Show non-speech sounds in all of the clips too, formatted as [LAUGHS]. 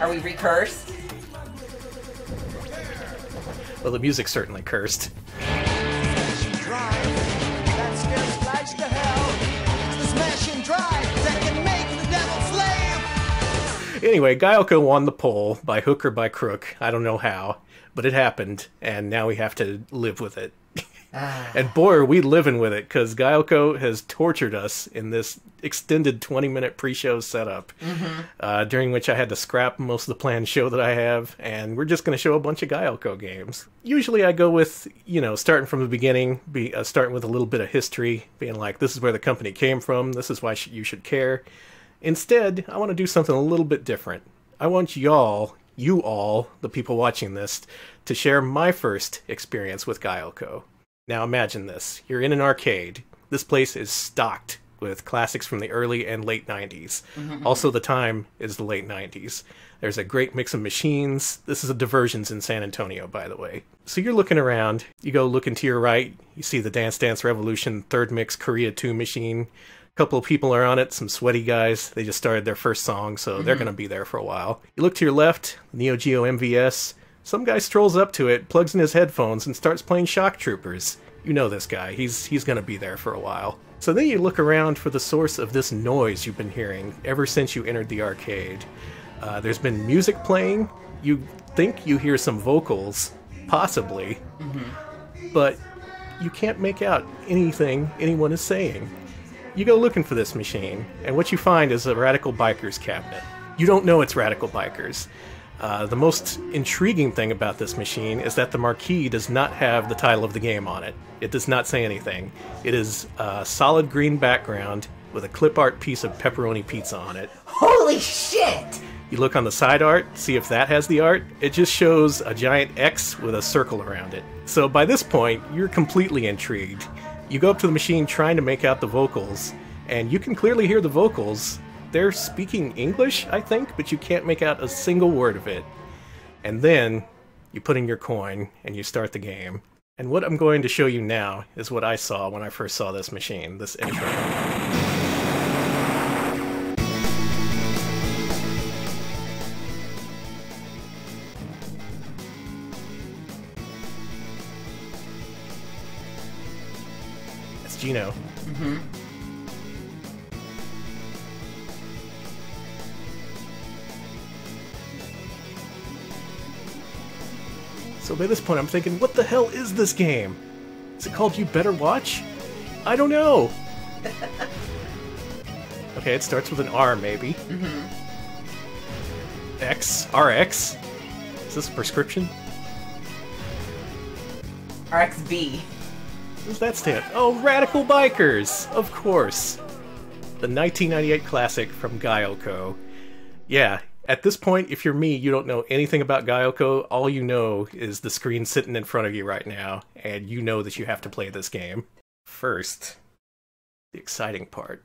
Are we recursed? Well, the music's certainly cursed. Anyway, Gaelco won the poll by hook or by crook. I don't know how, but it happened, and now we have to live with it. [LAUGHS] and boy, are we living with it because Gaelco has tortured us in this extended 20 minute pre show setup, uh, during which I had to scrap most of the planned show that I have, and we're just going to show a bunch of Gaelco games. Usually I go with, you know, starting from the beginning, be uh, starting with a little bit of history, being like, this is where the company came from, this is why sh- you should care. Instead, I want to do something a little bit different. I want y'all, you all, the people watching this, to share my first experience with Gaelco. Now imagine this. You're in an arcade. This place is stocked with classics from the early and late 90s. Mm-hmm. Also, the time is the late 90s. There's a great mix of machines. This is a diversions in San Antonio, by the way. So you're looking around. You go looking to your right. You see the Dance Dance Revolution third mix Korea 2 machine. A couple of people are on it, some sweaty guys. They just started their first song, so they're mm-hmm. going to be there for a while. You look to your left, Neo Geo MVS. Some guy strolls up to it, plugs in his headphones, and starts playing Shock Troopers. You know this guy. He's he's going to be there for a while. So then you look around for the source of this noise you've been hearing ever since you entered the arcade. Uh, there's been music playing. You think you hear some vocals, possibly, but you can't make out anything anyone is saying. You go looking for this machine, and what you find is a Radikal Bikers cabinet. You don't know it's Radikal Bikers. Uh, the most intriguing thing about this machine is that the marquee does not have the title of the game on it. It does not say anything. It is a solid green background with a clip art piece of pepperoni pizza on it. Holy shit! You look on the side art, see if that has the art. It just shows a giant X with a circle around it. So by this point, you're completely intrigued. You go up to the machine trying to make out the vocals, and you can clearly hear the vocals. They're speaking English, I think, but you can't make out a single word of it. And then you put in your coin and you start the game. And what I'm going to show you now is what I saw when I first saw this machine, this intro. That's Gino. Mm-hmm. So by this point, I'm thinking, what the hell is this game? Is it called You Better Watch? I don't know. [LAUGHS] okay, it starts with an R, maybe. Mm-hmm. X, RX. Is this a prescription? RXB. What does that stand? Oh, Radikal Bikers! Of course. The 1998 classic from Gaelco. Yeah, at this point, if you're me, you don't know anything about Gaelco. All you know is the screen sitting in front of you right now, and you know that you have to play this game. First, the exciting part.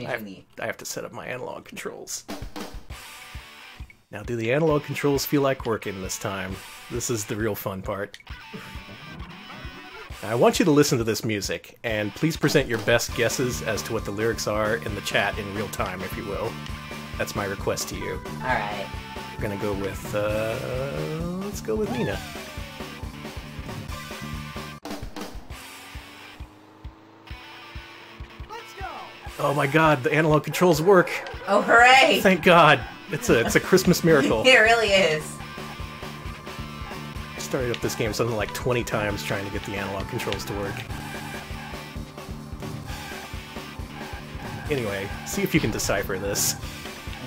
I have, I have to set up my analog controls. Now, do the analog controls feel like working this time? This is the real fun part. Now, I want you to listen to this music, and please present your best guesses as to what the lyrics are in the chat in real time, if you will. That's my request to you. Alright. We're gonna go with, uh, let's go with Nina. Let's go. Oh my god, the analog controls work! Oh, hooray! Thank God! It's a it's a Christmas miracle. [LAUGHS] It really is. I started up this game something like 20 times trying to get the analog controls to work. Anyway, see if you can decipher this.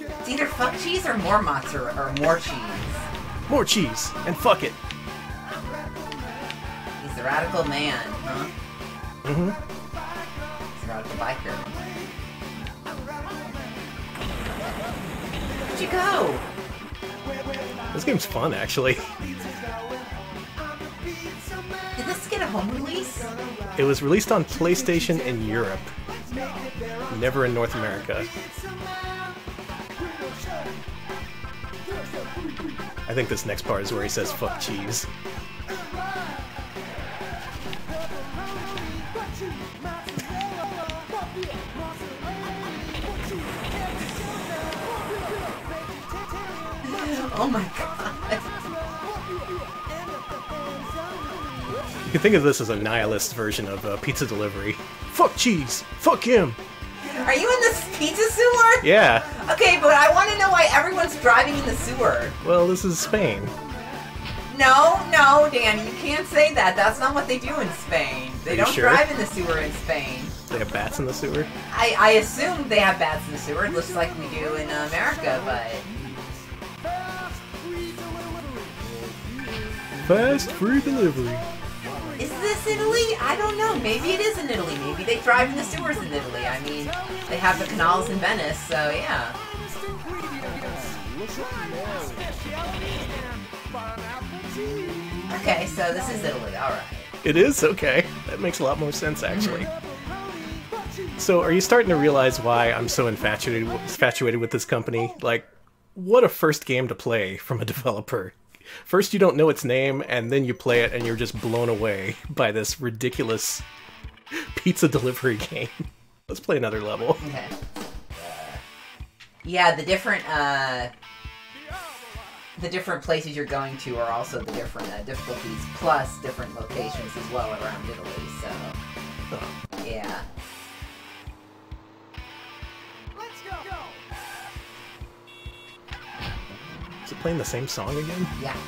It's either fuck cheese or more mozzarella or more cheese. More cheese, and fuck it. He's a radical man, huh? Mm-hmm. He's a radical biker. Where'd you go? This game's fun, actually. [LAUGHS] Did this get a home release? It was released on PlayStation in Europe, never in North America. I think this next part is where he says fuck cheese. Oh my god. You can think of this as a nihilist version of uh, pizza delivery. Fuck cheese! Fuck him! Are you in this pizza sewer? Yeah, Okay, but I want to know why everyone's driving in the sewer. well, this is Spain. No, no, Danny, you can't say that. That's not what they do in Spain. They don't sure? drive in the sewer in Spain. They have bats in the sewer. I, I assume they have bats in the sewer, just like we do in uh, America, but Fast free delivery. Is this Italy? I don't know. Maybe it is in Italy. Maybe they thrive in the sewers in Italy. I mean, they have the canals in Venice, so yeah. Okay, so this is Italy. All right. It is okay. That makes a lot more sense, actually. Mm-hmm. So, are you starting to realize why I'm so infatuated infatuated with this company? Like, what a first game to play from a developer. First, you don't know its name, and then you play it, and you're just blown away [LAUGHS] by this ridiculous [LAUGHS] pizza delivery [LAUGHS] game. Let's play another level. Okay. Yeah, the different uh, the different places you're going to are also the different uh, difficulties, plus different locations as well around Italy. So, yeah. Is it playing the same song again? Yeah. [LAUGHS]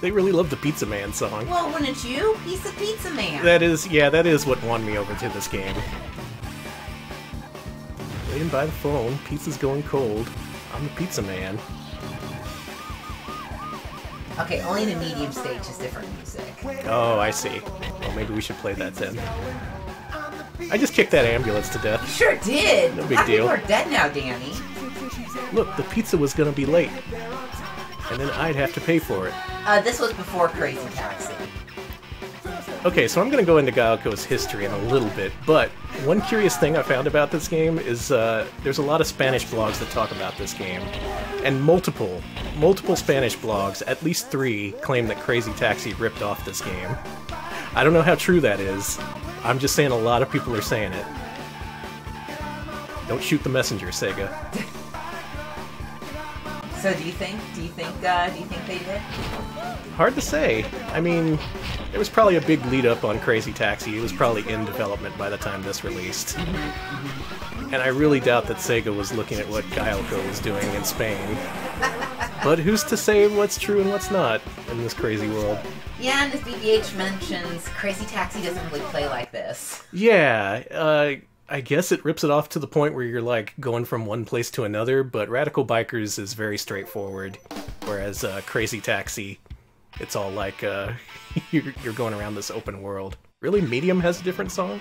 They really love the Pizza Man song. Well, wouldn't you? He's a pizza man. That is, yeah, that is what won me over to this game. Waiting by the phone, pizza's going cold. I'm the pizza man. Okay, only the medium stage is different music. Oh, I see. Well, maybe we should play that then. I just kicked that ambulance to You death. sure did. No big How deal. People are dead now, Danny. Look, the pizza was gonna be late. And then I'd have to pay for it. Uh, this was before Crazy Taxi. Okay, so I'm gonna go into Gaelco's history in a little bit, but one curious thing I found about this game is uh, there's a lot of Spanish blogs that talk about this game. And multiple, multiple Spanish blogs, at least three, claim that Crazy Taxi ripped off this game. I don't know how true that is. I'm just saying a lot of people are saying it. Don't shoot the messenger, Sega. [LAUGHS] So, do you think? Do you think? Uh, do you think they did? Hard to say. I mean, it was probably a big lead up on Crazy Taxi. It was probably in development by the time this released. And I really doubt that Sega was looking at what Gaelco was doing in Spain. [LAUGHS] But who's to say what's true and what's not in this crazy world? Yeah, and as BBH mentions, Crazy Taxi doesn't really play like this. Yeah, uh, I guess it rips it off to the point where you're like going from one place to another, but Radikal Bikers is very straightforward, whereas uh, Crazy Taxi, it's all like uh, [LAUGHS] you're, you're going around this open world. Really, Medium has a different song?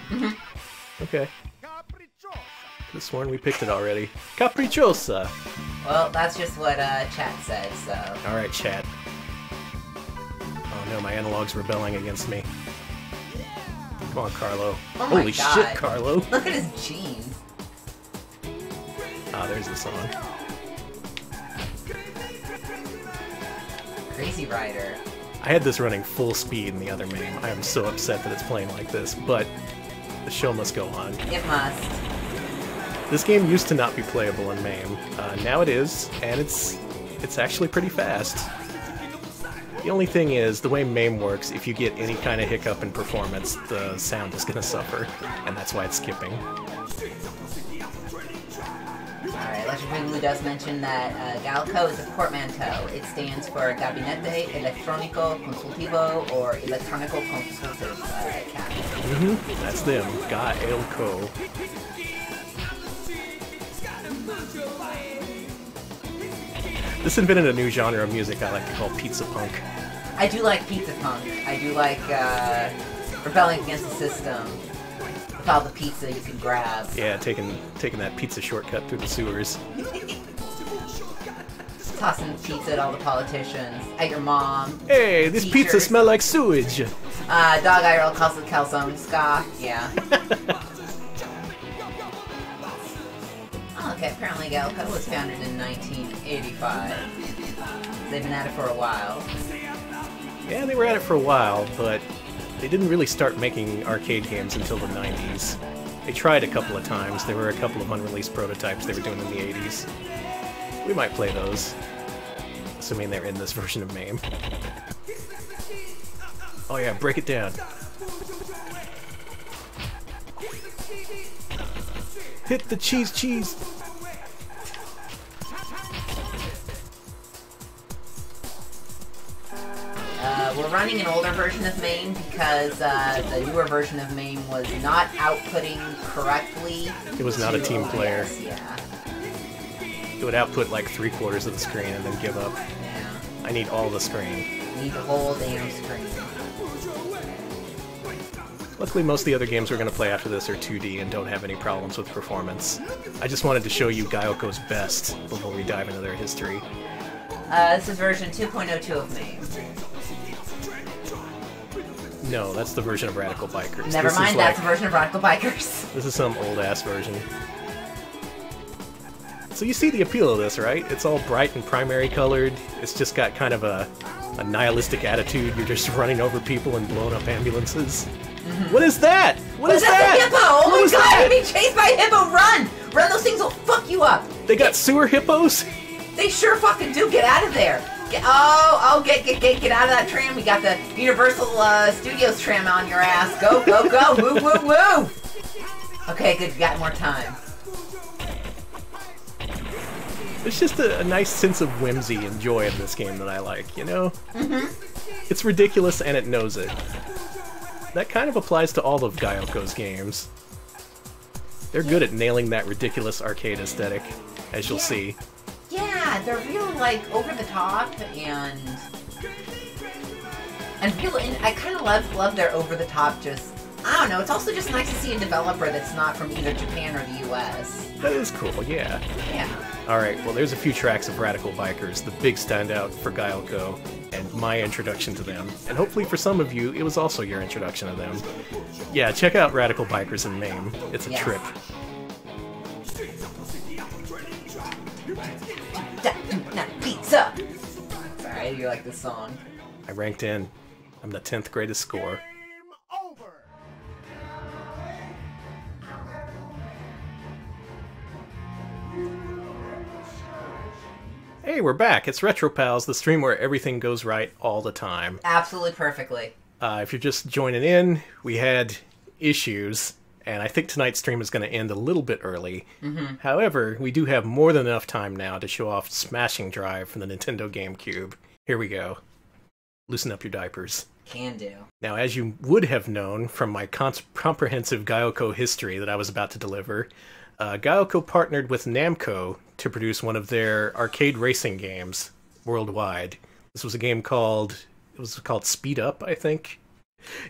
Okay. Could have sworn we picked it already. Capricciosa! Well, that's just what uh, chat said. So, Alright, chat. Oh no, my analog's rebelling against me. Come on, Carlo. Oh Holy God. shit, Carlo! [LAUGHS] look at his jeans. Ah, there's the song. Crazy Rider. I had this running full speed in the other MAME. I am so upset that it's playing like this, but the show must go on. It must. This game used to not be playable in MAME. Uh, now it is, and it's it's actually pretty fast. The only thing is, the way MAME works, if you get any kind of hiccup in performance, the sound is going to suffer, and that's why it's skipping. Alright, Electric Boogaloo does mention that uh, Gaelco is a portmanteau. It stands for Gabinete Electrónico Consultivo or Electronico Consultive uh, Cabinet. hmm That's them. Ga This invented a new genre of music I like to call pizza punk. I do like pizza punk. I do like uh, rebelling against the system. With all the pizza you can grab. Yeah, taking taking that pizza shortcut through the sewers. [LAUGHS] tossing pizza at all the politicians, at your mom. Hey, this pizza Teachers. smell like sewage. Uh, Dog Eye Earl calls it calzone ska. Yeah. [LAUGHS] okay. Apparently, Gaelco was founded in 1985. They've been at it for a while. Yeah, they were at it for a while, but they didn't really start making arcade games until the 90s. They tried a couple of times. There were a couple of unreleased prototypes they were doing in the 80s. We might play those, assuming they're in this [LAUGHS] version of MAME. Oh yeah, break it down. Hit the cheese cheese! We're running an older version of MAME because uh, the newer version of MAME was not outputting correctly. It was not a team player. Yeah. It would output like three quarters of the screen and then give up. Yeah. I need all the screen. Need the whole damn screen. Luckily, most of the other games we're going to play after this are 2D and don't have any problems with performance. I just wanted to show you Gaelco's best before we dive into their history. Uh, this is version 2.02 of MAME. No, that's the version of Radikal Bikers. Never This mind, that's like- a version of Radikal Bikers. [LAUGHS] This is some old ass version. So you see the appeal of this, right? It's all bright and primary colored. It's just got kind of a, a nihilistic attitude. You're just running over people and blowing up ambulances. Mm-hmm. What is that? What is Was that that? the hippo? Oh What my god, that? you're being chased by a hippo! Run! Run, those things will fuck you up! They got sewer hippos? They sure fucking do. Get out of there. Get, oh, oh, get, get, get, get out of that tram. We got the Universal uh, Studios tram on your ass. Go, go, go. move, move, move. Okay, good. You got more time. There's just a, a nice sense of whimsy and joy in this game that I like, you know? Mm-hmm. It's ridiculous and it knows it. That kind of applies to all of Gaelco's games. They're good at nailing that ridiculous arcade aesthetic, as you'll see. Yeah, they're real like over the top and and real. And I kind of love love their over the top. Just I don't know. It's also just nice to see a developer that's not from either Japan or the U.S. That is cool, yeah. Yeah. Alright, well, there's a few tracks of Radikal Bikers, the big standout for Gaelco, and my introduction to them. And hopefully for some of you, it was also your introduction to them. Yeah, check out Radikal Bikers in MAME. It's a Yes. trip. Sorry, you like this song. I ranked in. I'm the 10th greatest score. Hey, we're back. It's Retro Pals, the stream where everything goes right all the time. Absolutely perfectly. Uh, if you're just joining in, we had issues, and I think tonight's stream is going to end a little bit early. However, we do have more than enough time now to show off Smashing Drive from the Nintendo GameCube. Here we go. Loosen up your diapers. Can do. Now, as you would have known from my cons- comprehensive Gaelco history that I was about to deliver, uh, Gaelco partnered with Namco to produce one of their arcade racing games worldwide. This was a game called it was called Speed Up, I think.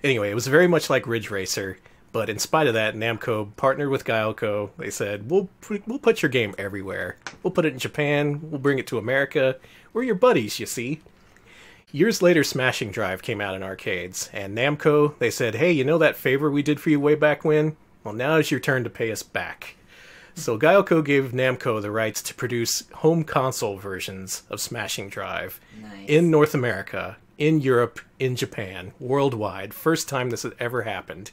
Anyway, it was very much like Ridge Racer, but in spite of that, Namco partnered with Gaelco. They said, "We'll put- we'll put your game everywhere. We'll put it in Japan. We'll bring it to America. We're your buddies, you see." Years later, Smashing Drive came out in arcades, and Namco, they said, hey, you know that favor we did for you way back when? Well, now is your turn to pay us back. So Gaelco gave Namco the rights to produce home console versions of Smashing Drive Nice. in North America, in Europe, in Japan, worldwide. First time this had ever happened.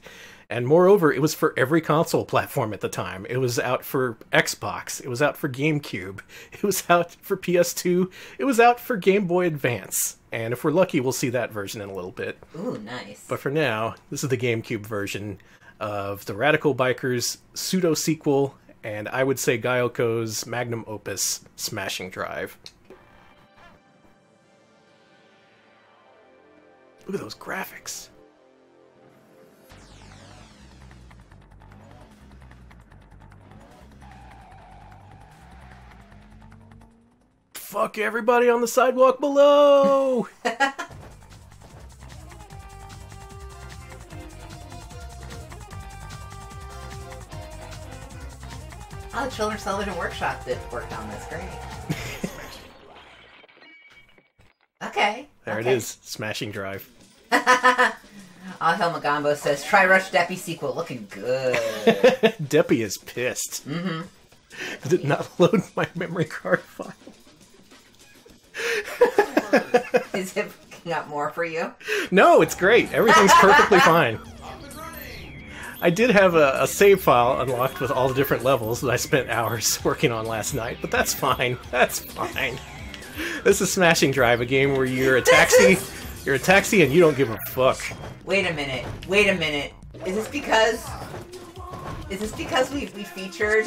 And moreover, it was for every console platform at the time. It was out for Xbox. It was out for GameCube. [LAUGHS] It was out for PS2. It was out for Game Boy Advance. And if we're lucky, we'll see that version in a little bit. Ooh, nice. But for now, this is the GameCube version of the Radikal Bikers pseudo sequel, and I would say Gaelco's magnum opus, Smashing Drive. Look at those graphics. Fuck everybody on the sidewalk below! [LAUGHS] Oh, the Children's Television Workshop did work on this. [LAUGHS] Great. Okay. There okay. it is, Smashing Drive. [LAUGHS] Ahel Magambo says, "Try Rush Deppy sequel, looking good." Deppy is pissed. Mm-hmm. Did it not load my memory card file? [LAUGHS] Is it picking up more for you? No, it's great. Everything's perfectly fine. I did have a, a save file unlocked with all the different levels that I spent hours [LAUGHS] working on last night, but that's fine. [LAUGHS] That's fine. This is Smashing Drive, a game where you're a taxi. You're a taxi and you don't give a fuck. Wait a minute. Wait a minute. Is this because? Is this because we we featured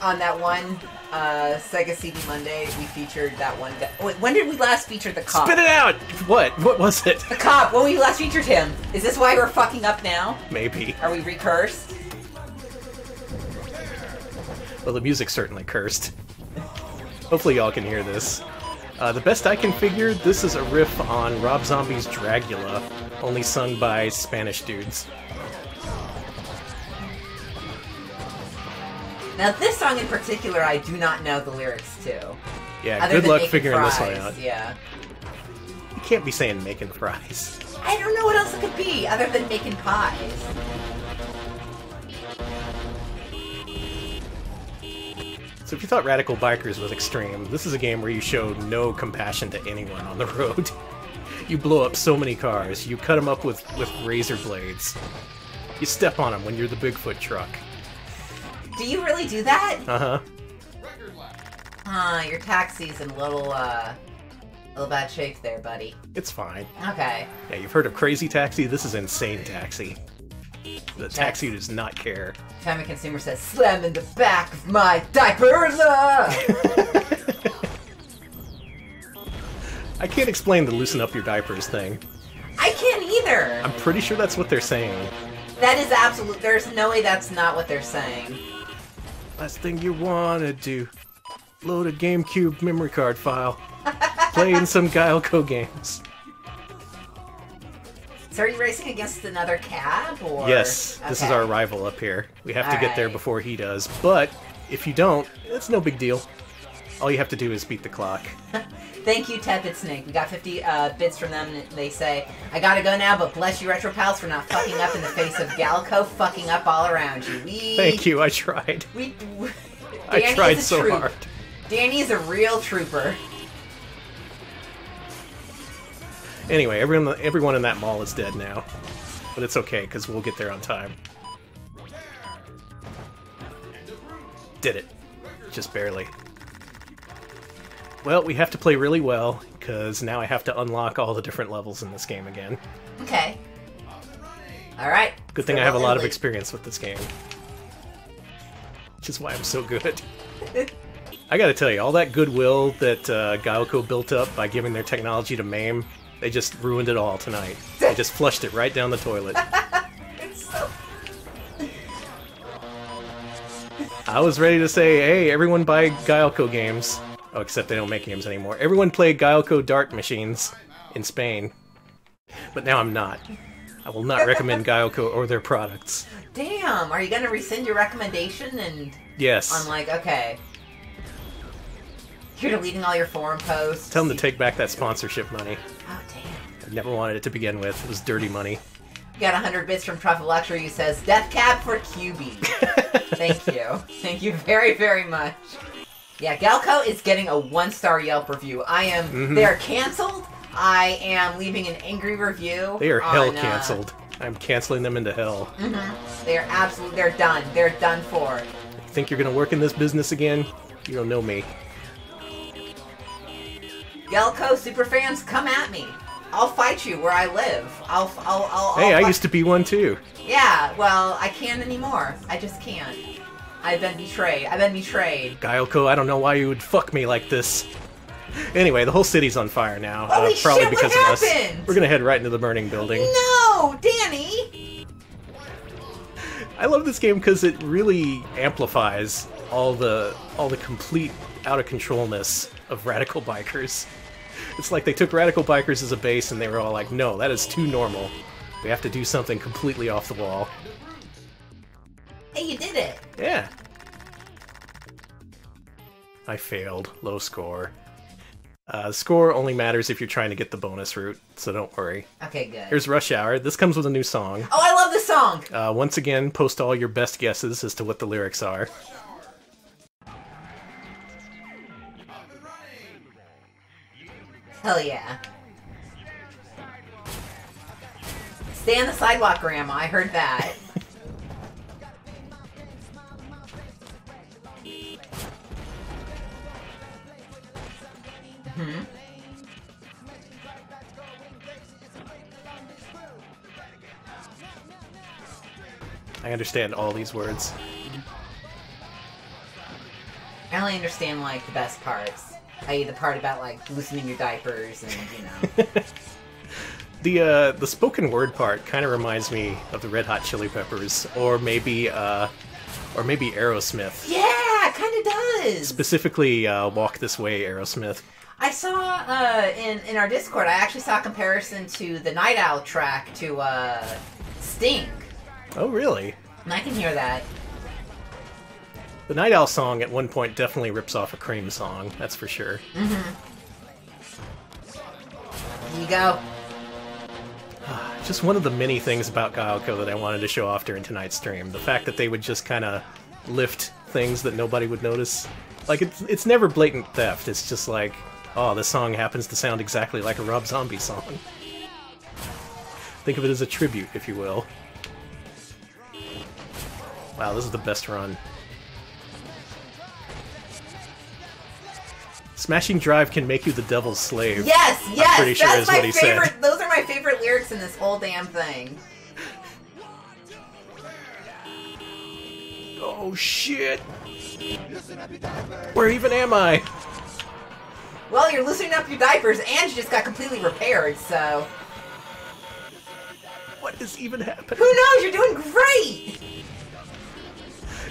on that one uh, Sega CD Monday? We featured that one. Wait, when did we last feature the cop? Spit it out! What? What was it? The cop. When we last featured him. Is this why we're fucking up now? Maybe. Are we recursed? Well, the music's certainly cursed. Hopefully, y'all can hear this. Uh, the best I can figure, this is a riff on Rob Zombie's Dragula, only sung by Spanish dudes. Now this song in particular, I do not know the lyrics to. Yeah, Other good luck figuring this one out. Yeah. You can't be saying making fries. I don't know what else it could be other than making pies. So if you thought Radikal Bikers was extreme, this is a game where you show no compassion to anyone on the [LAUGHS] road. You blow up so many cars, you cut them up with, with razor blades. You step on them when you're the Bigfoot truck. Do you really do that? Uh-huh. Huh, your taxi's in a little, uh, a little bad shape there, buddy. It's fine. Okay. Yeah, you've heard of Crazy Taxi? This is Insane Taxi. The taxi does not care. Time Consumer says, slam in the back of my diaper! uh." [LAUGHS] I can't explain the loosen up your diapers thing. I can't either! I'm pretty sure that's what they're saying. That is absolute. There's no way that's not what they're saying. Last thing you wanna do. Load a GameCube memory card file. [LAUGHS] Playing some Gaelco games. So are you racing against another cab, or? Yes, this is our rival up here. We have to get there before he does. But if you don't, it's no big deal. All you have to do is beat the clock. [LAUGHS] Thank you, Tepid Snake. We got 50 uh, bits from them. And they say, I gotta go now, but bless you, Retro Pals, for not fucking up in the face of Gaelco fucking up all around you. We, Thank you, I tried. We, [LAUGHS] I tried so troop. hard. Danny is a real trooper. Anyway, everyone, everyone in that mall is dead now. But it's okay, because we'll get there on time. Did it. Just barely. Well, we have to play really well, because now I have to unlock all the different levels in this game again. Okay. Alright. Good thing I have a lot of experience with this game. Which is why I'm so good. [LAUGHS] I gotta tell you, all that goodwill that uh, Gaelco built up by giving their technology to MAME, they just ruined it all tonight. They just flushed it right down the toilet. [LAUGHS] It's so... I was ready to say, hey, everyone buy Gaelco games. Oh, except they don't make games anymore. Everyone play Gaelco dart machines in Spain. But now I'm not. I will not recommend [LAUGHS] Gaelco or their products. Damn, are you gonna rescind your recommendation and... Yes. I'm like, okay. You're deleting all your forum posts. Tell them to take back that sponsorship money. Oh, damn. I never wanted it to begin with. It was dirty money. You got 100 bits from Truffle Luxury who says, Death Cab for QB. [LAUGHS] Thank you. Thank you very, very much. Yeah, Gaelco is getting a one star Yelp review. I am. Mm-hmm. They are canceled. I am leaving an angry review. They are hell on, uh, canceled. I'm canceling them into hell. they are absolutely. They're done. They're done for. Think you're gonna work in this business again? You don't know me. Gaelco superfans, come at me. I'll fight you where I live. I'll. I'll. I'll Hey, I'll I used to be one too. Yeah. Well, I can't anymore. I just can't. I've been betrayed. I've been betrayed. Gaelco, I don't know why you would fuck me like this. Anyway, the whole city's on fire now. uh, probably shit, what because of us. We're gonna head right into the burning building. No, Danny. I love this game because it really amplifies all the all the complete out of controlness of radical bikers. It's like they took radical bikers as a base and they were all like, "No, that is too normal. We have to do something completely off the wall." Hey, you did it. Yeah. I failed. Low score. Uh, score only matters if you're trying to get the bonus route, so don't worry. Okay, good. Here's Rush Hour. This comes with a new song. oh, I love this song. Uh, once again, post all your best guesses as to what the lyrics are. Hell yeah. Stay on the sidewalk, Grandma. I heard that. Hmm I understand all these words. I only understand like the best parts. I.e. the part about like loosening your diapers and you know. [LAUGHS] The uh, the spoken word part kind of reminds me of the Red Hot Chili Peppers, or maybe uh, or maybe Aerosmith. yeah, kind of does. Specifically, uh, "Walk This Way," Aerosmith. I saw uh, in in our Discord. I actually saw a comparison to the Night Owl track to uh, Sting, Oh, really? and I can hear that. The Night Owl song at one point definitely rips off a Cream song. That's for sure. Here you go. [SIGHS] Just one of the many things about Gaelco that I wanted to show off during tonight's stream. The fact that they would just kind of lift things that nobody would notice. Like, it's, it's never blatant theft. It's just like, oh, this song happens to sound exactly like a Rob Zombie song. Think of it as a tribute, if you will. Wow, this is the best run. Smashing Drive can make you the devil's slave. Yes, yes, pretty sure that's is my what he said. favorite. Those are my favorite lyrics in this whole damn thing. [LAUGHS] Oh shit! Where even am I? Well, you're loosening up your diapers, and you just got completely repaired. So What is even happening? who knows? You're doing great.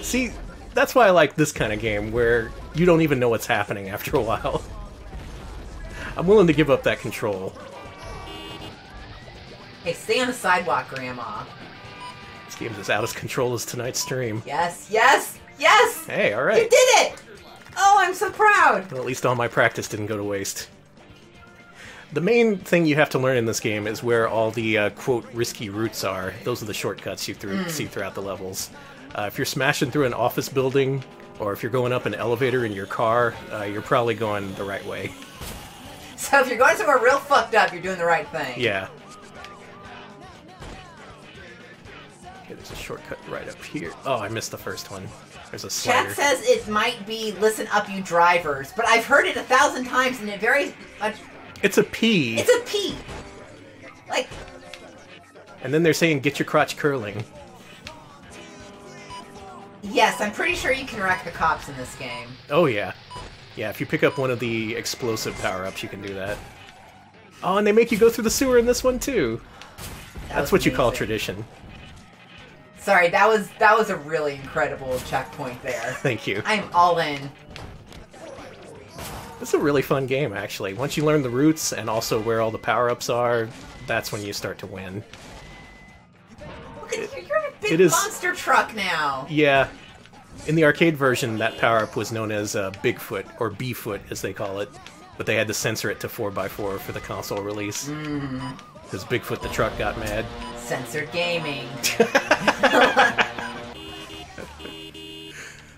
See, that's why I like this kind of game where you don't even know what's happening after a while. [LAUGHS] I'm willing to give up that control. Hey, stay on the sidewalk, Grandma. This game's as out of control as tonight's stream. Yes, yes, yes. Hey, alright. You did it. Oh, I'm so proud. Well, at least all my practice didn't go to waste. The main thing you have to learn in this game is where all the uh, quote risky routes are. Those are the shortcuts you through, see throughout the levels. Uh, if you're smashing through an office building, or if you're going up an elevator in your car, uh, you're probably going the right way. So if you're going somewhere real fucked up, you're doing the right thing. Yeah. Okay, there's a shortcut right up here. Oh, I missed the first one. There's a slider. Chat says it might be "Listen up, you drivers," but I've heard it a thousand times, and it very much. It's a P. It's a P. Like, And then they're saying get your crotch curling. yes, I'm pretty sure you can wreck the cops in this game. Oh yeah. Yeah, if you pick up one of the explosive power-ups, you can do that. Oh, and they make you go through the sewer in this one too. That That's what you call tradition. Sorry, that was that was a really incredible checkpoint there. [LAUGHS] Thank you. I'm all in. It's a really fun game, actually. Once you learn the routes and also where all the power-ups are, that's when you start to win. Look at you, you're in a big it is- monster truck now. Yeah. In the arcade version, that power up was known as uh, Bigfoot, or B-Foot as they call it, but they had to censor it to 4x4 for the console release. Because Bigfoot the truck got mad. Censored gaming. [LAUGHS]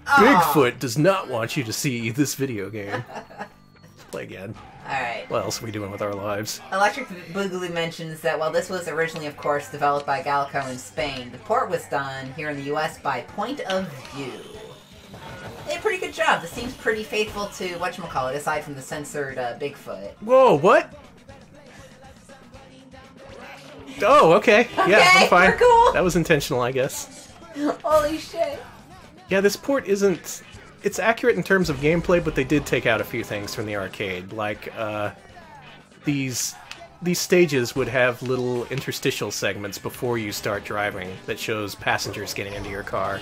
Bigfoot does not want you to see this video game. Let's play again. Alright. What else are we doing with our lives? Electric Boogaloo mentions that while this was originally, of course, developed by Gaelco in Spain, the port was done here in the US by Point of View. They did a pretty good job. This seems pretty faithful to whatchamacallit, aside from the censored uh, Bigfoot. Whoa, what? Oh, okay. Yeah, Okay, I'm fine. cool. That was intentional, I guess. Holy shit. Yeah, this port isn't. It's accurate in terms of gameplay, but they did take out a few things from the arcade. Like, uh, these these stages would have little interstitial segments before you start driving that shows passengers getting into your car,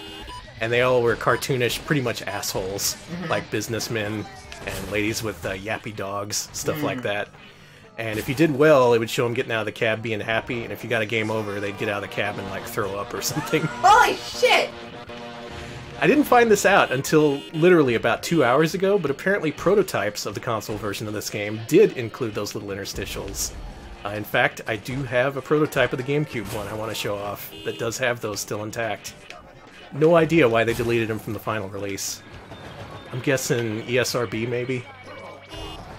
and they all were cartoonish, pretty much assholes, like businessmen and ladies with uh, yappy dogs, stuff like that. And if you did well, it would show them getting out of the cab being happy, and if you got a game over, they'd get out of the cab and like throw up or [LAUGHS] something. Holy shit! I didn't find this out until literally about two hours ago, but apparently prototypes of the console version of this game did include those little interstitials. Uh, in fact, I do have a prototype of the GameCube one I want to show off that does have those still intact. No idea why they deleted them from the final release. I'm guessing ESRB, maybe?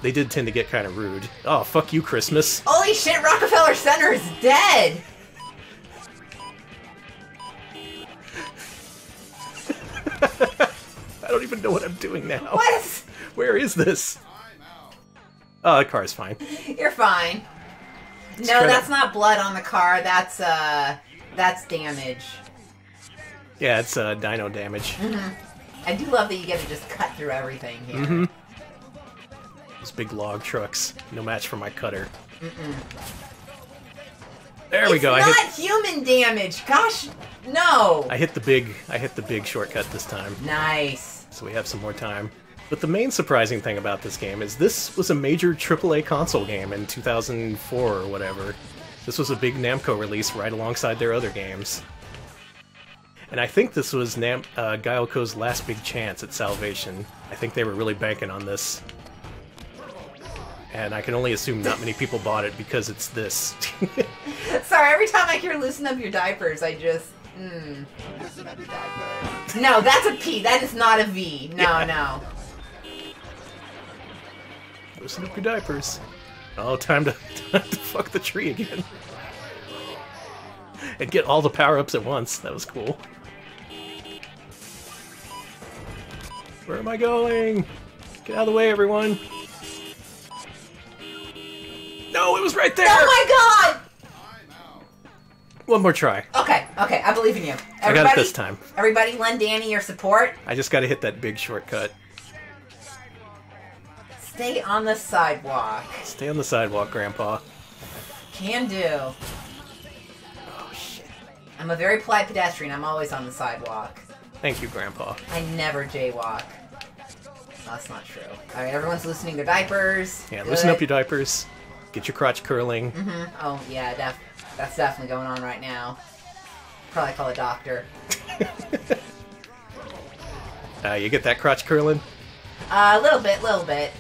They did tend to get kind of rude. Oh, fuck you, Christmas. Holy shit, Rockefeller Center is dead! [LAUGHS] I don't even know what I'm doing now. What? Where is this? Oh, the car's fine. You're fine. No, to- that's not blood on the car. That's uh, that's damage. Yeah, it's uh, dino damage. I do love that you get to just cut through everything here. Mm-hmm. Those big log trucks, no match for my cutter. There we It's go. I not hit, human damage. Gosh, no. I hit the big, I hit the big shortcut this time, Nice. so we have some more time. But the main surprising thing about this game is this was a major AAA console game in 2004 or whatever. This was a big Namco release right alongside their other games. And I think this was Nam- uh, Gaelco's last big chance at salvation. I think they were really banking on this. And I can only assume not many people bought it because it's this. [LAUGHS] Sorry, every time I hear loosen up your diapers, I just. Mm. No, that's a P. That is not a V. No, Yeah. no. Loosen up your diapers. Oh, time to, [LAUGHS] time to fuck the tree again. And get all the power-ups at once. That was cool. Where am I going? Get out of the way, everyone. No, it was right there! Oh One more try. Okay, okay, I believe in you. Everybody, I got it this time. Everybody, lend Danny your support. I just gotta hit that big shortcut. Stay on the sidewalk. Stay on the sidewalk, Grandpa. Can do. Oh, shit. I'm a very polite pedestrian. I'm always on the sidewalk. Thank you, Grandpa. I never jaywalk. That's not true. All right, everyone's loosening their diapers. Yeah, Good. loosen up your diapers. Get your crotch curling. Mhm. Oh yeah, def- that's definitely going on right now. Probably call a doctor. [LAUGHS] Uh, you get that crotch curling? Uh, a little bit, little bit.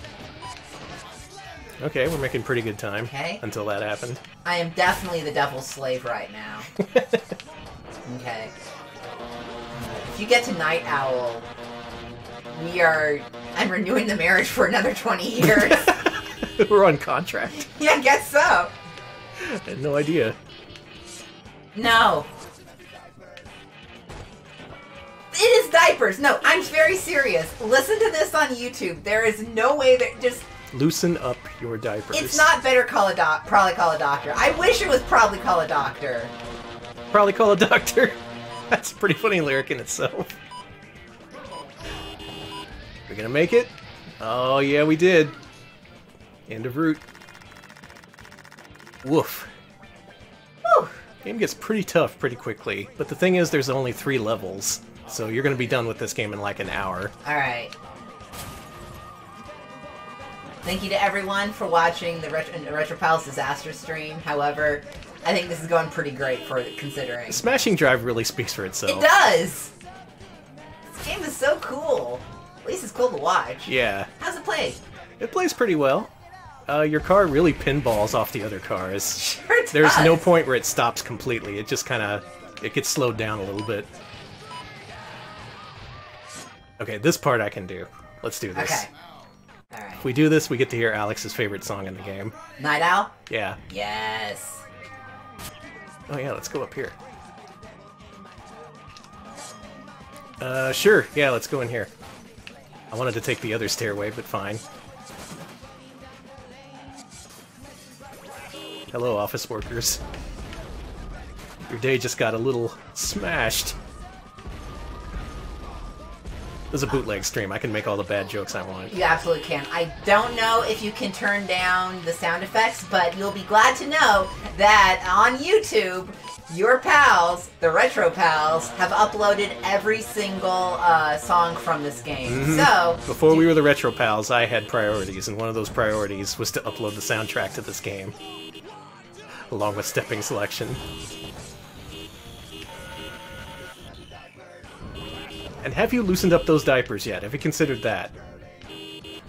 Okay, we're making pretty good time. Okay. Until that happened. I am definitely the devil's slave right now. [LAUGHS] okay. If you get to Night Owl, we are. I'm renewing the marriage for another 20 years. [LAUGHS] [LAUGHS] we're on contract. [LAUGHS] yeah, I guess so. I had no idea. No. It is diapers. No, I'm very serious. Listen to this on YouTube. There is no way that just. Loosen up your diapers. It's not better call a doc. Probably call a doctor. I wish it was probably call a doctor. Probably call a doctor. [LAUGHS] That's a pretty funny lyric in itself. We're gonna make it? Oh, yeah, we did. End of route. Woof. Whew. Game gets pretty tough pretty quickly, but the thing is, there's only three levels, so you're gonna be done with this game in like an hour. All right. Thank you to everyone for watching the Retro, uh, Retro Pals disaster stream. However, I think this is going pretty great for considering. Smashing Drive really speaks for itself. It does. This game is so cool. At least it's cool to watch. Yeah, How's it play? it plays pretty well. Uh, your car really pinballs off the other cars. Sure There's no point where it stops completely. It just kind of it gets slowed down a little bit. Okay, this part I can do. Let's do this. Okay. All right. If we do this, we get to hear Alex's favorite song in the game. Night Owl. Yeah. Yes. Oh yeah, let's go up here. Uh, sure. Yeah, let's go in here. I wanted to take the other stairway, but fine. Hello, office workers. Your day just got a little smashed. This is a bootleg stream. I can make all the bad jokes I want. You absolutely can. I don't know if you can turn down the sound effects, but you'll be glad to know that on YouTube, your pals, the Retro Pals, have uploaded every single uh, song from this game. So, Before we were the Retro Pals, I had priorities, and one of those priorities was to upload the soundtrack to this game, [LAUGHS] along with stepping selection. And have you loosened up those diapers yet? Have you considered that?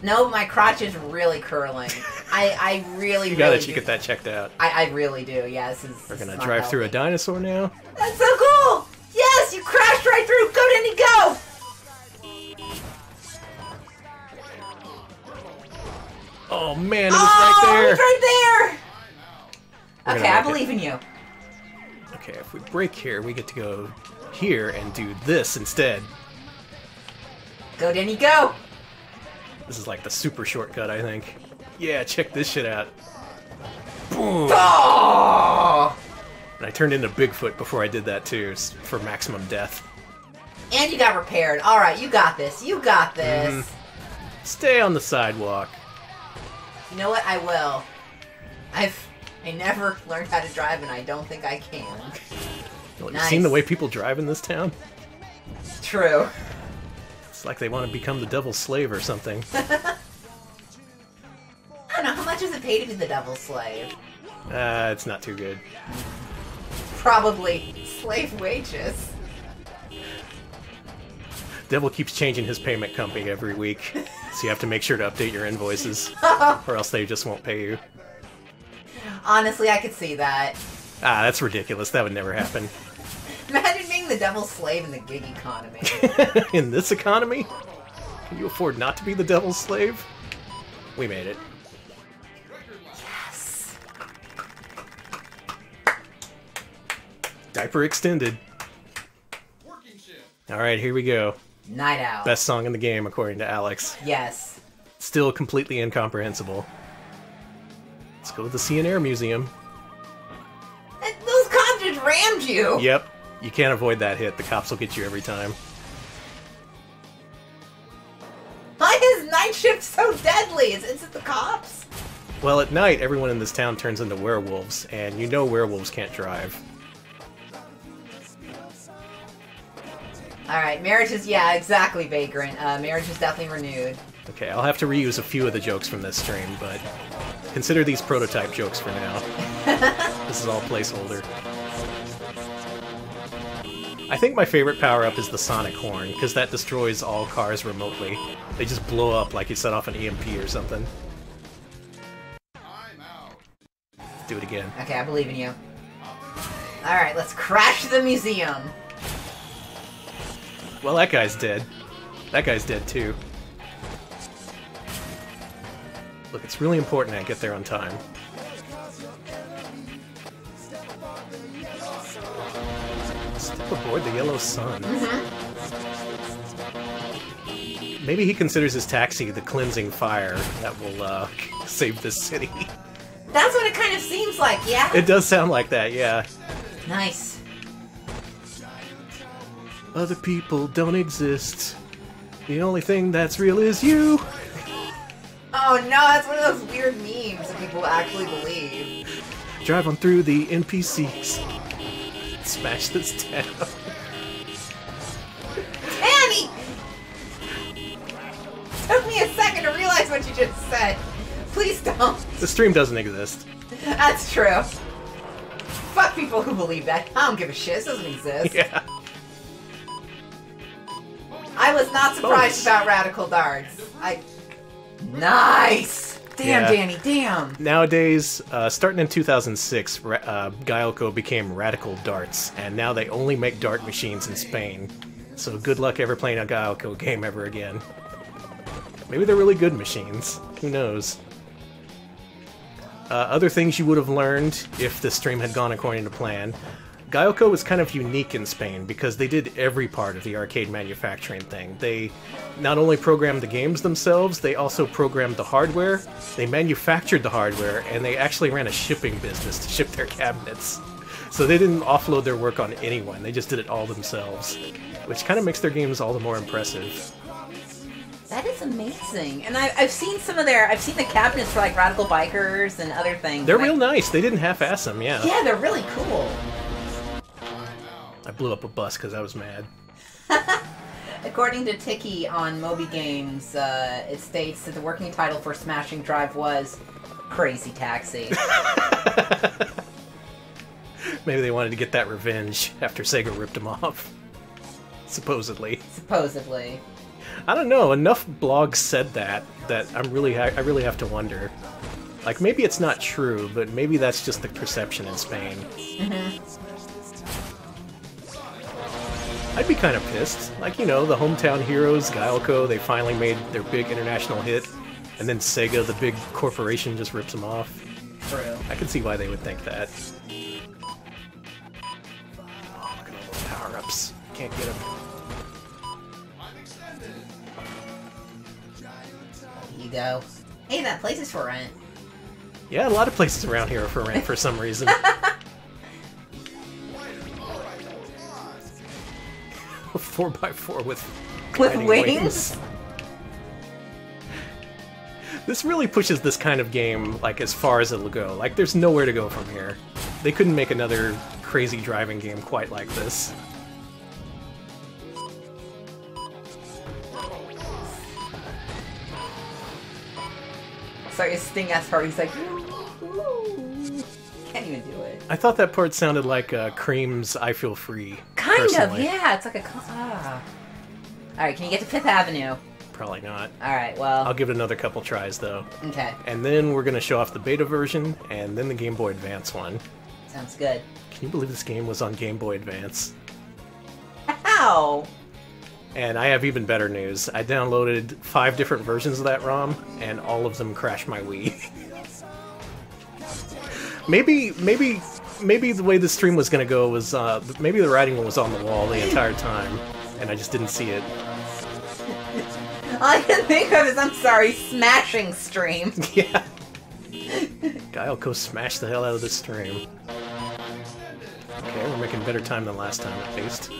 No, my crotch is really curling. I, I really, [LAUGHS] You gotta really get that checked out. I, I really do. Yeah. We're gonna drive through a dinosaur now. That's so cool! Yes, you crashed right through. Go, Danny, go! Oh man, it was oh, right there. it's right there. Okay, I make it. believe in you. Okay, if we break here, we get to go here and do this instead. Go, Danny, go! This is like the super shortcut, I think. Yeah, check this shit out. Boom! Oh! And I turned into Bigfoot before I did that too, for maximum death. And you got repaired. All right, you got this. You got this. Mm-hmm. Stay on the sidewalk. You know what? I will. I've I never learned how to drive, and I don't think I can. Well, Nice. You seen the way people drive in this town? True. It's like they want to become the devil's slave or something. [LAUGHS] I don't know how much does it pay to be the devil's slave. Uh, it's not too good. Probably slave wages. Devil keeps changing his payment company every week, so you have to make sure to update your invoices, [LAUGHS] or else they just won't pay you. Honestly, I could see that. Ah, that's ridiculous. That would never happen. [LAUGHS] Imagine being the devil's slave in the gig economy. [LAUGHS] in this economy? Can you afford not to be the devil's slave? We made it. yes. Diaper extended. Alright, here we go. Night Owl. Best song in the game, according to Alex. Yes. Still completely incomprehensible. Let's go to the Sea and Air Museum. Those cops just rammed you. Yep, you can't avoid that hit. The cops will get you every time. Why is night shift so deadly? Is, is it the cops? Well, at night, everyone in this town turns into werewolves, and you know werewolves can't drive. All right, marriage is yeah, exactly, Vagrant. Uh, marriage is definitely renewed. Okay, I'll have to reuse a few of the jokes from this stream, but consider these prototype jokes for now. [LAUGHS] this is all placeholder. I think my favorite power up is the sonic horn, because that destroys all cars remotely. They just blow up like you set off an EMP or something. Do it again. Okay, I believe in you. All right, let's crash the museum. Well, that guy's dead. That guy's dead too. Look, it's really important I get there on time. Step aboard the Yellow Sun. Maybe he considers his taxi the cleansing fire that will uh, [LAUGHS] save this city. That's what it kind of seems like, yeah. It does sound like that, yeah. nice. Other people don't exist. The only thing that's real is you. Oh no, that's one of those weird memes that people actually believe. Drive on through the NPCs. Smash this town. Annie! Took me a second to realize what you just said. Please don't. The stream doesn't exist. That's true. Fuck people who believe that. I don't give a shit. This doesn't exist. Yeah. I was not surprised Bonus. about Radikal Darts. I. Nice. Damn, Yeah. Danny. Damn. Nowadays, uh, starting in 2006, Ra- uh, Gaelco became Radikal Darts, and now they only make dart machines in Spain. So good luck ever playing a Gaelco game ever again. Maybe they're really good machines. Who knows? Uh, other things you would have learned if the stream had gone according to plan. Gaelco was kind of unique in Spain because they did every part of the arcade manufacturing thing. They not only programmed the games themselves, they also programmed the hardware, they manufactured the hardware, and they actually ran a shipping business to ship their cabinets. So they didn't offload their work on anyone, they just did it all themselves, which kind of makes their games all the more impressive. That is amazing. And I, I've seen some of their. I've seen the cabinets for like Radikal Bikers and other things. They're and I- real nice, they didn't half ass them, yeah. Yeah, they're really cool. I blew up a bus because I was mad. [LAUGHS] According to Tiki on MobyGames, uh, it states that the working title for Smashing Drive was Crazy Taxi. [LAUGHS] Maybe they wanted to get that revenge after Sega ripped them off. supposedly. Supposedly. I don't know. Enough blogs said that that I'm really I really have to wonder. Like maybe it's not true, but maybe that's just the perception in Spain. I'd be kind of pissed. Like you know, the hometown heroes, Gaelco, they finally made their big international hit, and then Sega, the big corporation, just rips them off. I can see why they would think that. Oh, look at all those power-ups. Can't get them. You go. Hey, that place is for rent. Yeah, a lot of places around here are for rent for some reason. [LAUGHS] [LAUGHS] Four by four with With gliding wings? This really pushes this kind of game like as far as it'll go. Like there's nowhere to go from here. They couldn't make another crazy driving game quite like this. Sorry, sting ass part. He's like, I thought that part sounded like uh, Cream's "I Feel Free." Kind personally. of, yeah. It's like a. Ah. All right, can you get to Fifth Avenue? Probably not. All right, well, I'll give it another couple tries though. okay, And then we're gonna show off the beta version, and then the Game Boy Advance one. sounds good. Can you believe this game was on Game Boy Advance? Ow! And I have even better news. I downloaded five different versions of that ROM, and all of them crashed my Wii. [LAUGHS] maybe, maybe, maybe the way the stream was gonna go was uh, maybe the writing was on the wall the entire time, and I just didn't see it. All I can think of is, I'm sorry, smashing stream. [LAUGHS] yeah. Gaelco smash the hell out of this stream. Okay, we're making better time than last time at least.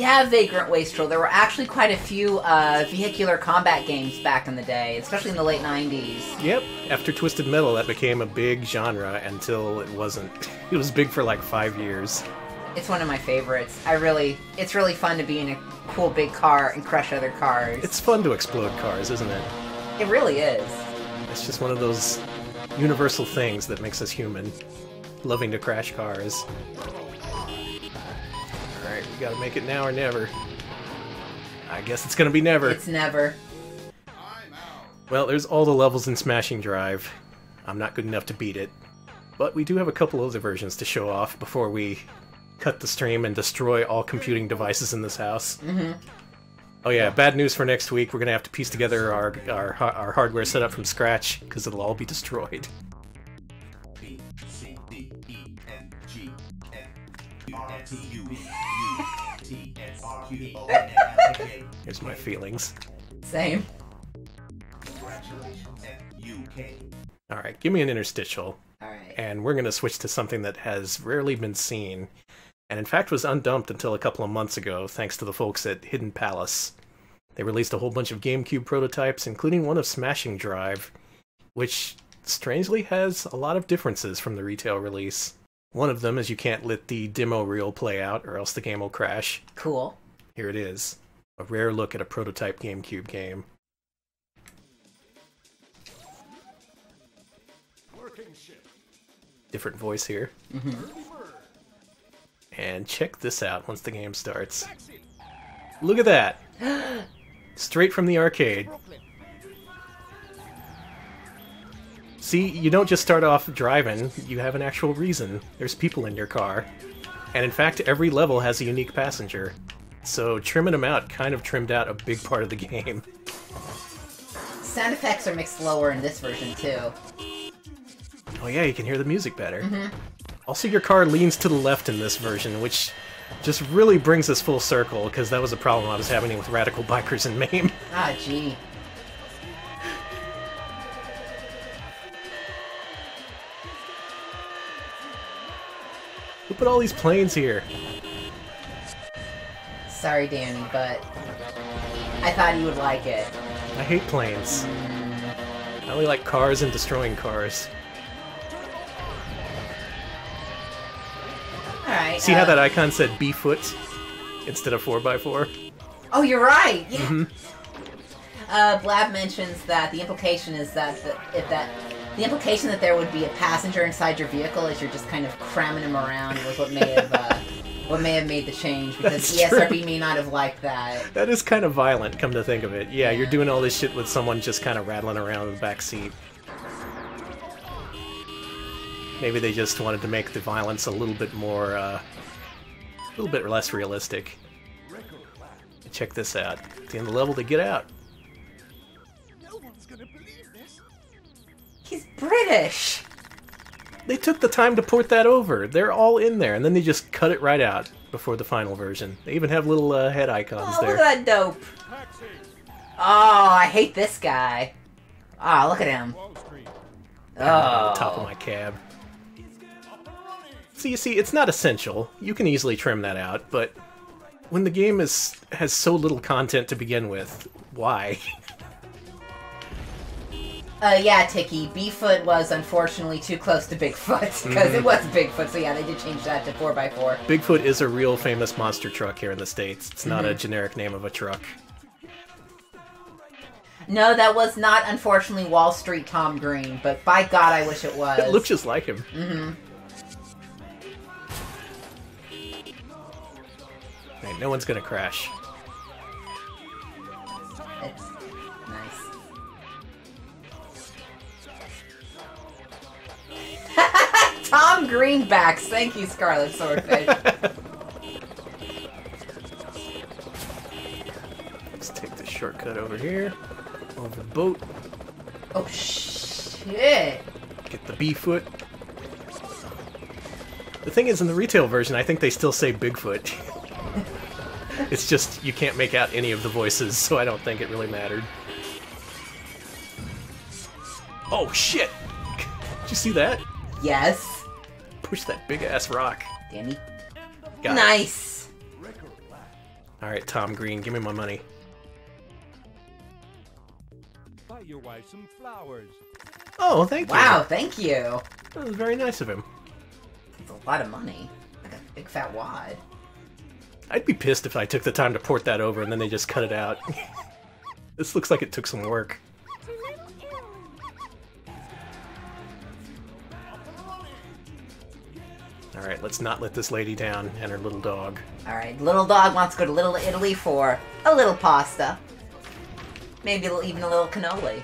Yeah, Vagrant Wastrel. There were actually quite a few uh, vehicular combat games back in the day, especially in the late 90s. Yep, after Twisted Metal, that became a big genre until it wasn't. [LAUGHS] It was big for like five years. It's one of my favorites. I really, it's really fun to be in a cool big car and crush other cars. It's fun to explode cars, isn't it? it really is. It's just one of those universal things that makes us human. Loving to crash cars. Gotta make it now or never. I guess it's gonna be never. It's never. Well, there's all the levels in Smashing Drive. I'm not good enough to beat it. But we do have a couple other versions to show off before we cut the stream and destroy all computing devices in this house. Mm-hmm. Oh yeah, bad news for next week. We're gonna have to piece together our our, our hardware setup from scratch because it'll all be destroyed. S, R, Q, O, N, F, K. Here's my feelings. Same. Congratulations, F, U, K. All right, give me an interstitial, All right. and we're gonna switch to something that has rarely been seen, and in fact was undumped until a couple of months ago, thanks to the folks at Hidden Palace. They released a whole bunch of GameCube prototypes, including one of Smashing Drive, which strangely has a lot of differences from the retail release. One of them is you can't let the demo reel play out, or else the game will crash. Cool. Here it is a rare look at a prototype GameCube game. Different voice here. Mm-hmm. And check this out once the game starts. Look at that! [GASPS] Straight from the arcade. See, you don't just start off driving, you have an actual reason. There's people in your car. And in fact, every level has a unique passenger. So trimming them out kind of trimmed out a big part of the [LAUGHS] game. Sound effects are mixed lower in this version too. Oh yeah, you can hear the music better. Also, your car leans to the left in this version, which just really brings us full circle, because that was a problem I was having with Radikal [LAUGHS] Bikers in MAME. Ah, gee. Who put all these planes here? Sorry, Danny, but I thought you would like it. I hate planes. I only like cars and destroying cars. All right. See how uh, that icon said B-foot instead of 4x4? Oh, you're right. Yeah. Uh, Blab mentions that the implication is that the, if that the implication that there would be a passenger inside your vehicle is you're just kind of cramming him around was what may have uh, what may have made the change because That's ESRB true. may not have liked that. That is kind of violent, come to think of it. Yeah, you're doing all this shit with someone just kind of rattling around in the back seat. Maybe they just wanted to make the violence a little bit more, uh, a little bit less realistic. Check this out. At the end of the level, they get out. No one's gonna believe this. He's British. They took the time to port that over. They're all in there, and then they just cut it right out before the final version. They even have little uh, head icons Oh, there. look at that dope. Oh, I hate this guy. Oh, look at him. on the top of Oh. my cab. So you see, it's not essential. You can easily trim that out, but when the game is has so little content to begin with, why? [LAUGHS] Uh, yeah, Tiki. Beeffoot was unfortunately too close to Bigfoot [LAUGHS] because Mm-hmm. it was Bigfoot. So yeah, they did change that to four x four. Bigfoot is a real famous monster truck here in the states. It's not a Mm-hmm. generic name of a truck. No, that was not unfortunately Wall Street Tom Green, but by God, I wish it was. [LAUGHS] It looks just like him. Mm-hmm. Hey, no one's gonna crash. Greenbacks. Thank you, Scarlet Swordfish. [LAUGHS] Let's take the shortcut over here. Over the boat. oh shit! Get the B foot. The thing is, in the retail version, I think they still say Bigfoot. [LAUGHS] it's just you can't make out any of the voices, so I don't think it really mattered. Oh shit! [LAUGHS] Did you see that? Yes, Push that big ass rock. Danny. Got it. Nice. All right, Tom Green, give me my money. Buy your wife some flowers. Oh, thank you. Wow, thank you. that was very nice of him. That's a lot of money. Like a big fat wad. I'd be pissed if I took the time to port that over and then they just cut it out. [LAUGHS] this looks like it took some work. Alright, let's not let this lady down and her little dog. All right, little dog wants to go to Little Italy for a little pasta. Maybe a little, even a little cannoli.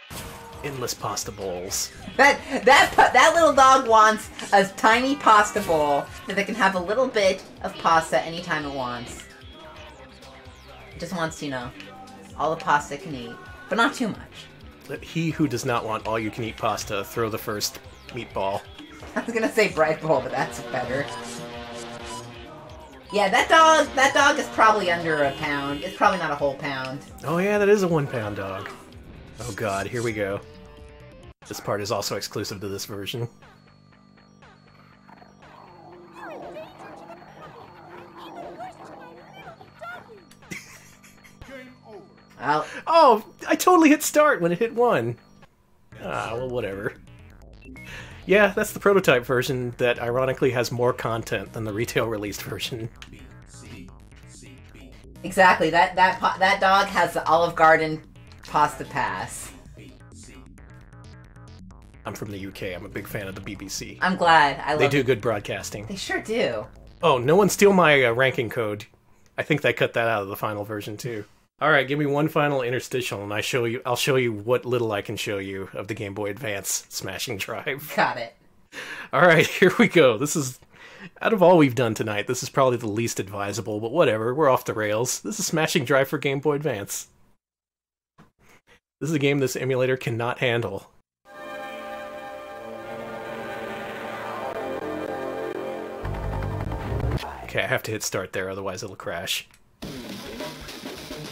[LAUGHS] Endless pasta bowls. That that that little dog wants a tiny pasta bowl that they can have a little bit of pasta anytime it wants. It just wants, you know, all the pasta it can eat, but not too much. Let he who does not want all you can eat pasta throw the first meatball. I was gonna say bread bowl, but that's better. Yeah, that dog that dog is probably under a pound. It's probably not a whole pound. Oh yeah, that is a one pound dog. Oh god, here we go. This part is also exclusive to this version. Oh, I totally hit start when it hit one. Ah, well, whatever. Yeah, that's the prototype version that ironically has more content than the retail released version. exactly. That that that dog has the Olive Garden pasta pass. I'm from the UK. I'm a big fan of the BBC. I'm glad. I love. They do good broadcasting. They sure do. Oh, no one steal my uh, ranking code. I think they cut that out of the final version too. All right, give me one final interstitial, and I show you. I'll show you what little I can show you of the Game Boy Advance Smashing Drive. [LAUGHS] Got it. All right, [LAUGHS] here we go. This is out of all we've done tonight. This is probably the least advisable, but whatever. We're off the rails. This is Smashing Drive for Game Boy Advance. This is a game this emulator cannot handle. Okay, I have to hit start there, otherwise it'll crash.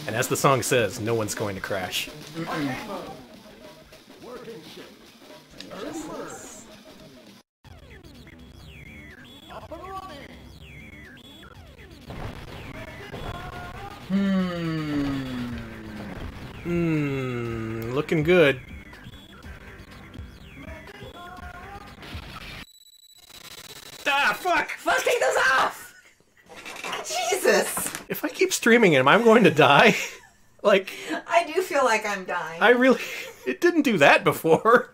And as the song says, no one's going to crash. Hmm. Mmm, looking good. Streaming him, I'm going to die. [LAUGHS] like, I do feel like I'm dying. I really. It didn't do that before.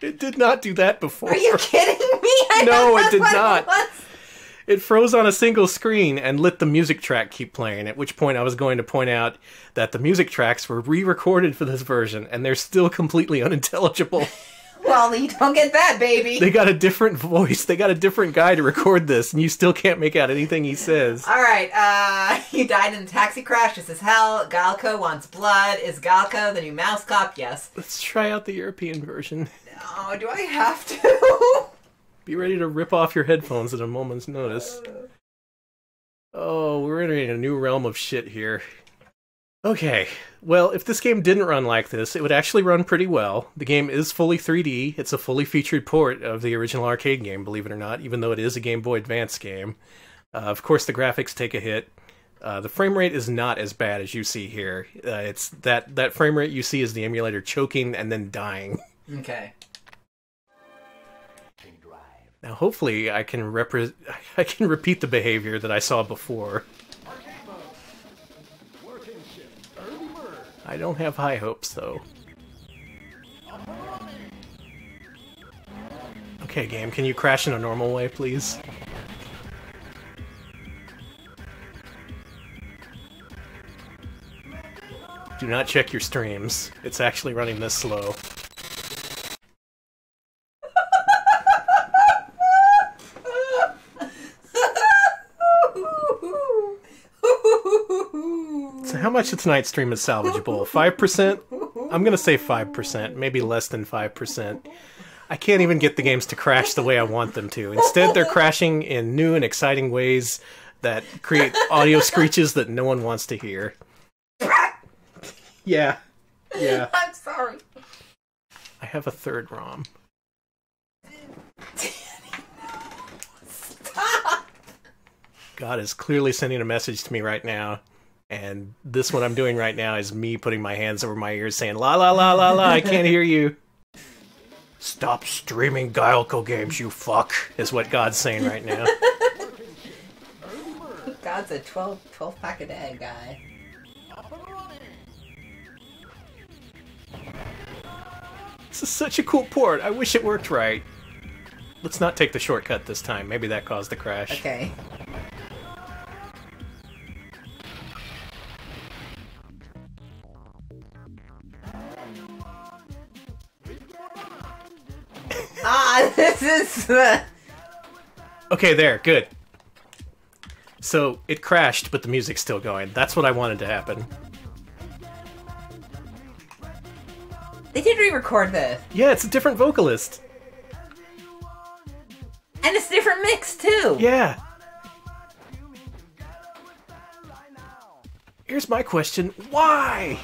It did not do that before. Are you kidding me? [LAUGHS] I No, it did not. was. it froze on a single screen and let the music track keep playing. At which point, I was going to point out that the music tracks were re-recorded for this version, and they're still completely unintelligible. [LAUGHS] Well, you don't get that, baby. they got a different voice. They got a different guy to record this, and you still can't make out anything he says. All right, uh, [LAUGHS] you died in a taxi crash. This is hell. Gaelco wants blood. Is Gaelco the new mouse cop? Yes. Let's try out the European version. Oh, do I have to? [LAUGHS] Be ready to rip off your headphones at a moment's notice. Oh, we're entering a new realm of shit here. Okay, well, if this game didn't run like this, it would actually run pretty well. The game is fully 3D. It's a fully featured port of the original arcade game, believe it or not, even though it is a Game Boy Advance game. Uh, of course, the graphics take a hit. Uh, the frame rate is not as bad as you see here. Uh, it's that that frame rate you see is the emulator choking and then dying. [LAUGHS] okay. Now, hopefully, I can repre- [LAUGHS] I can repeat the behavior that I saw before. I don't have high hopes, though. Okay, game, can you crash in a normal way, please? Do not check your streams. It's actually running this slow. Much of tonight's stream is salvageable? Five percent? I'm gonna say five percent, maybe less than five percent. I can't even get the games to crash the way I want them to. Instead, they're crashing in new and exciting ways that create audio [LAUGHS] screeches that no one wants to hear. Yeah. Yeah. [LAUGHS] I'm sorry. I have a third ROM. God is clearly sending a message to me right now. And this what I'm doing right now is me putting my hands over my ears saying la la la la la I can't hear you. Stop streaming Gaelco games, you fuck, is what God's saying right now. [LAUGHS] God's a 12, 12 pack a day guy. This is such a cool port. I wish it worked right. Let's not take the shortcut this time. Maybe that caused the crash. Okay. [LAUGHS] Okay, there, good. So it crashed, but the music's still going. That's what I wanted to happen. they did re-record this, Yeah, it's a different vocalist. and it's a different mix too. Yeah. Here's my question why?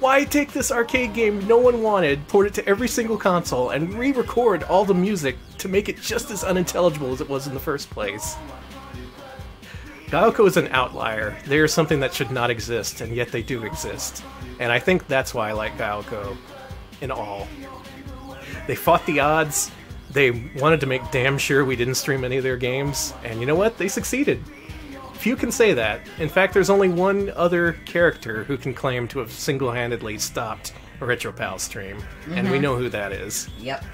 Why take this arcade game no one wanted, port it to every single console, and re record all the music to make it just as unintelligible as it was in the first place? Gaelco is an outlier. They are something that should not exist, and yet they do exist. And I think that's why I like Gaelco in all. They fought the odds. They wanted to make damn sure we didn't stream any of their games, and you know what? They succeeded. Few can say that. In fact, there's only one other character who can claim to have single handedly stopped a RetroPal stream, and we mm-hmm. know who that is. Yep.